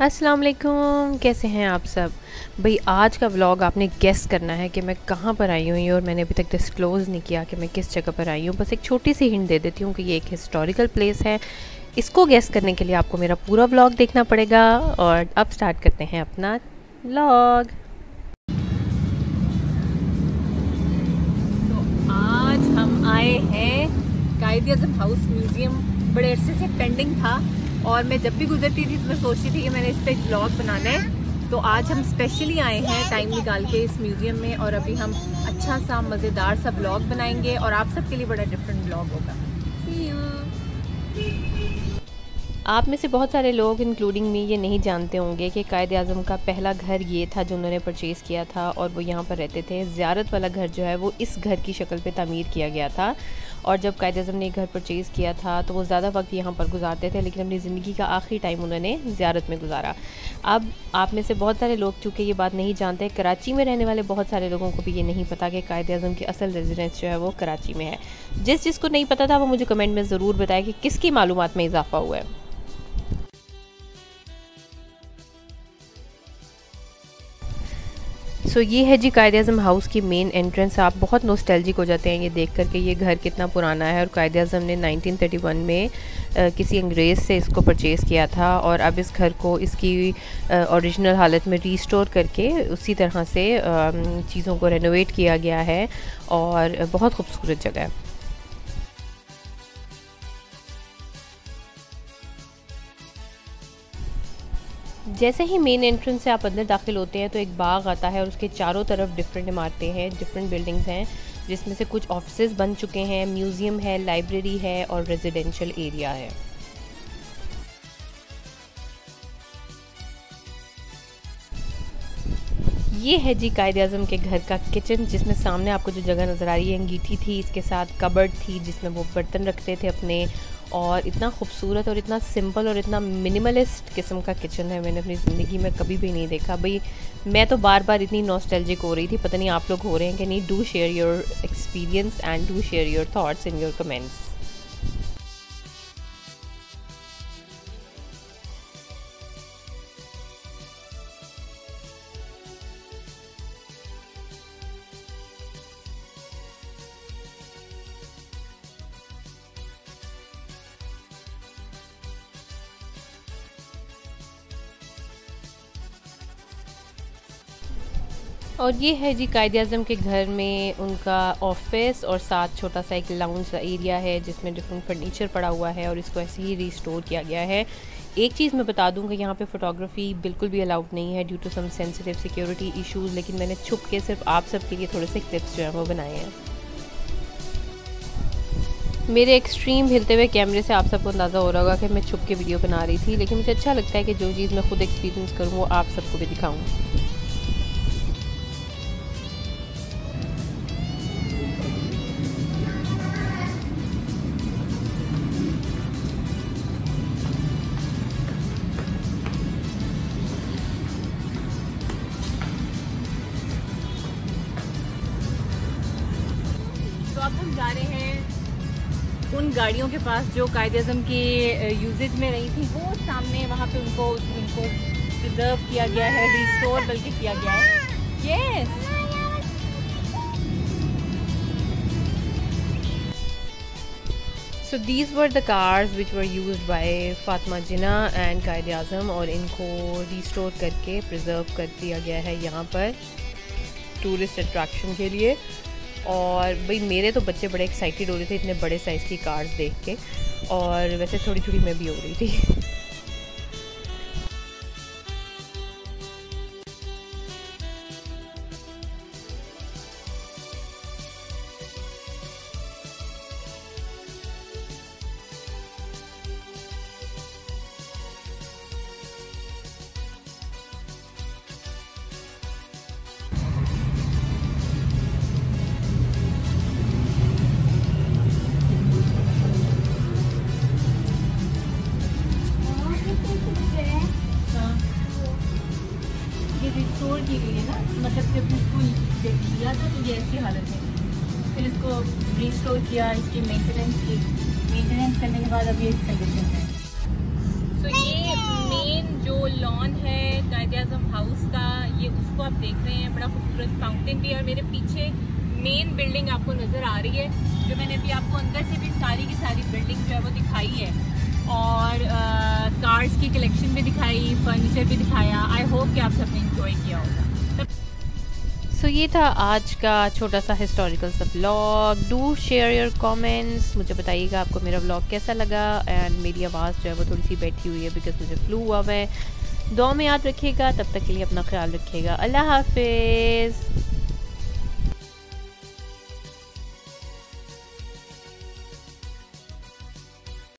अस्सलाम वालेकुम कैसे हैं आप सब? भाई, आज का व्लॉग आपने गेस करना है कि मैं कहाँ पर आई हुई और मैंने अभी तक डिस्क्लोज़ नहीं किया कि मैं किस जगह पर आई हूँ। बस एक छोटी सी हिंट दे देती हूँ कि ये एक हिस्टोरिकल प्लेस है। इसको गेस करने के लिए आपको मेरा पूरा व्लॉग देखना पड़ेगा और अब स्टार्ट करते हैं अपना व्लॉग तो आज हम आए हैं कायद हाउस म्यूज़ियम बड़े अरसे से पेंडिंग था। और मैं जब भी गुजरती थी तो मैं सोचती थी कि मैंने इस पर एक ब्लॉग बनाना है। तो आज हम स्पेशली आए हैं टाइम निकाल के इस म्यूज़ियम में और अभी हम अच्छा सा, मज़ेदार सा ब्लॉग बनाएँगे और आप सबके लिए बड़ा डिफरेंट ब्लॉग होगा। आप में से बहुत सारे लोग इंक्लूडिंग मी ये नहीं जानते होंगे कि कायद अज़म का पहला घर ये था जो उन्होंने परचेज़ किया था और वो यहाँ पर रहते थे। ज़्यारत वाला घर जो है वो इस घर की शक्ल पे तामीर किया गया था। और जब कायद अज़म ने घर परचेज़ किया था तो वो ज़्यादा वक्त यहाँ पर गुजारते थे, लेकिन अपनी ज़िंदगी का आखिरी टाइम उन्होंने ज़्यारत में गुजारा। अब आप में से बहुत सारे लोग, चूँकि ये बात नहीं जानते, कराची में रहने वाले बहुत सारे लोगों को भी ये नहीं पता कि कायद अज़म की असल रेजिडेंस जो है वो कराची में है। जिस जिसको नहीं पता था, वो मुझे कमेंट में ज़रूर बताया कि किसकी मालूम में इजाफ़ा हुआ है। सो ये है जी कायद अज़म हाउस की मेन एंट्रेंस आप बहुत नोस्टैल्जिक हो जाते हैं ये देख कर के। ये घर कितना पुराना है और कायद अज़म ने 1931 में आ, किसी अंग्रेज़ से इसको परचेज़ किया था और अब इस घर को इसकी ओरिजिनल हालत में रीस्टोर करके उसी तरह से चीज़ों को रेनोवेट किया गया है और बहुत खूबसूरत जगह है। जैसे ही मेन एंट्रेंस से आप अंदर दाखिल होते हैं तो एक बाग आता है और उसके चारों तरफ़ डिफरेंट इमारतें हैं डिफरेंट बिल्डिंग्स हैं, जिसमें से कुछ ऑफ़िस बन चुके हैं म्यूज़ियम है लाइब्रेरी है और रेजिडेंशियल एरिया है। ये है जी कायद अज़म के घर का किचन जिसमें सामने आपको जो जगह नज़र आ रही है, अंगीठी थी, इसके साथ कबर्ड थी, जिसमें वो बर्तन रखते थे अपने और इतना खूबसूरत और इतना सिंपल और इतना मिनिमलिस्ट किस्म का किचन है मैंने अपनी ज़िंदगी में कभी भी नहीं देखा। भाई, मैं तो बार बार इतनी नॉस्टैल्जिक हो रही थी, पता नहीं आप लोग हो रहे हैं कि नहीं। Do share your experience and do share your thoughts in your comments और ये है जी कायद अज़म के घर में उनका ऑफ़िस और साथ छोटा सा एक लाउंज एरिया है जिसमें डिफरेंट फर्नीचर पड़ा हुआ है और इसको ऐसे ही रिस्टोर किया गया है। एक चीज़ मैं बता दूँ कि यहाँ पे फ़ोटोग्राफ़ी बिल्कुल भी अलाउड नहीं है due to some sensitive security issues लेकिन मैंने छुप के सिर्फ़ आप सब के लिए थोड़े से क्लिप्स जो है वो बनाए हैं। मेरे एक्सट्रीम हिलते हुए कैमरे से आप सबको अंदाज़ा हो रहा होगा कि मैं छुप के वीडियो बना रही थी, लेकिन मुझे अच्छा लगता है कि जो चीज़ मैं खुद एक्सपीरियंस करूँ, वो आप सबको भी दिखाऊँ। अब हम जा रहे हैं उन गाड़ियों के पास जो कायद अजम की यूजेज में रही थी। वो सामने वहाँ पे उनको उनको प्रिजर्व किया गया है रिस्टोर बल्कि किया गया है। Yes so these were the cars which were used by Fatima Jinnah and Quaid Azam और इनको रिस्टोर करके प्रिजर्व कर दिया गया है यहाँ पर टूरिस्ट अट्रैक्शन के लिए। और भाई मेरे तो बच्चे बड़े एक्साइटेड हो रहे थे इतने बड़े साइज़ की कार्स देख के और वैसे थोड़ी थोड़ी मैं भी हो रही थी। मतलब जब इसको लिया था तो ये ऐसी हालत है। फिर इसको रिस्टोर किया इसकी मेंटेनेंस की। मेंटेनेंस करने के बाद अब ये कंडीशन है। सो so, ये मेन जो लॉन है कायद अजम हाउस का ये उसको आप देख रहे हैं बड़ा खूबसूरत फाउंटेन भी है और मेरे पीछे मेन बिल्डिंग आपको नज़र आ रही है जो मैंने अभी आपको अंदर से भी सारी की सारी बिल्डिंग जो है वो दिखाई है। और कार्स की कलेक्शन भी दिखाई फर्नीचर भी दिखाया। आई होप कि आप सबने इंजॉय किया होगा। सो ये था आज का छोटा सा हिस्टोरिकल सा blog do share your comments मुझे बताइएगा आपको मेरा ब्लॉग कैसा लगा एंड मेरी आवाज़ जो है वो थोड़ी सी बैठी हुई है बिकॉज़ मुझे फ्लू हुआ है। दो में याद रखिएगा, तब तक के लिए अपना ख्याल रखिएगा। अल्लाह हाफिज़।